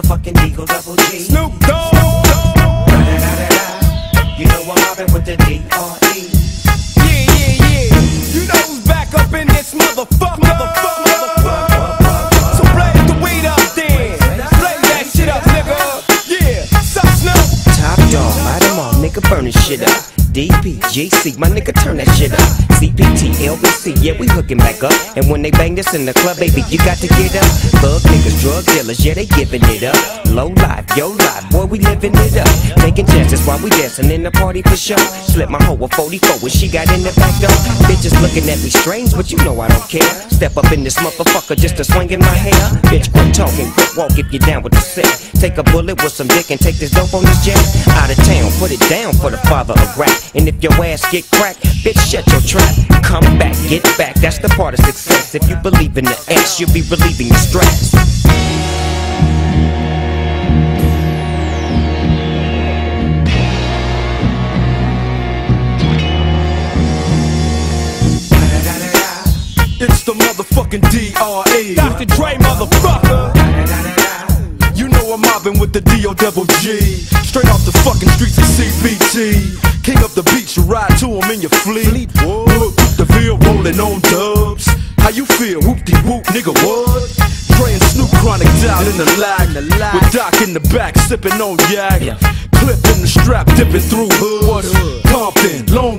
motherfucking Eagle Double G. Snoop Dogg. You know I'm mobbing with the D.R.E. Yeah, yeah, yeah. You know who's back up in this motherfucker. motherfucker, motherfucker. So the weed up then. That shit up, nigga. Yeah. Snoop? Top dog, light 'em all, nigga burning shit up. DPGC, my nigga turn that shit up. CPT, LBC, yeah, we hooking back up. And when they bang this in the club, baby, you got to get up. Thug niggas, drug dealers, yeah, they giving it up. Low life, yo life, boy, we living it up. Taking chances while we dancing in the party for sure. Slip my hoe a 44 when she got in the back door. Bitches looking at me strange, but you know I don't care. Step up in this motherfucker just to swing in my hair. Bitch, quit talking, quit walk if you down with the set. Take a bullet with some dick and take this dope on this jet. Out of town, put it down for the father of rap. And if your ass get cracked, bitch, shut your trap. Come back, get back, that's the part of success. If you believe in the ass, you'll be relieving your stress. The motherfucking D.R.E. Dr. Dre, motherfucker. You know I'm mobbing with the D.O. double G. Straight off the fucking streets of CPT. King up the beach, you ride to him in your fleet. Look, the Ville rolling on dubs. How you feel? Whoop de whoop, nigga, what? Dre and Snoop chronic down in the lag. With Doc in the back, sipping on yak. Clip in the strap, dipping through hood. Compton, Long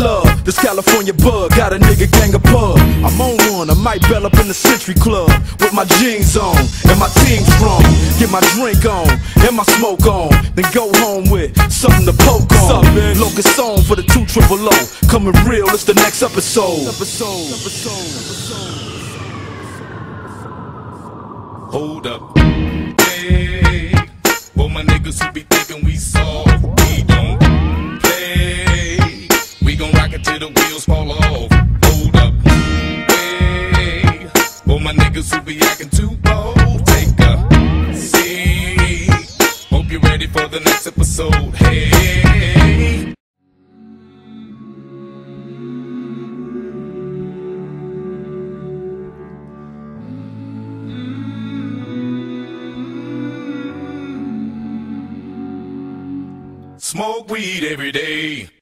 love, this California bug. Got a nigga gang of pub. I'm on one, I might bell up in the Century Club with my jeans on and my team strong. Get my drink on and my smoke on, then go home with something to poke on. Locust song for the two triple O. Coming real, it's the next episode. Episode. Hold up. Hey, for my niggas who be thinking we soft, wheels fall off. Hold up. Hey, for my niggas who be acting too bold, take a seat. Hope you're ready for the next episode. Hey. Smoke weed every day.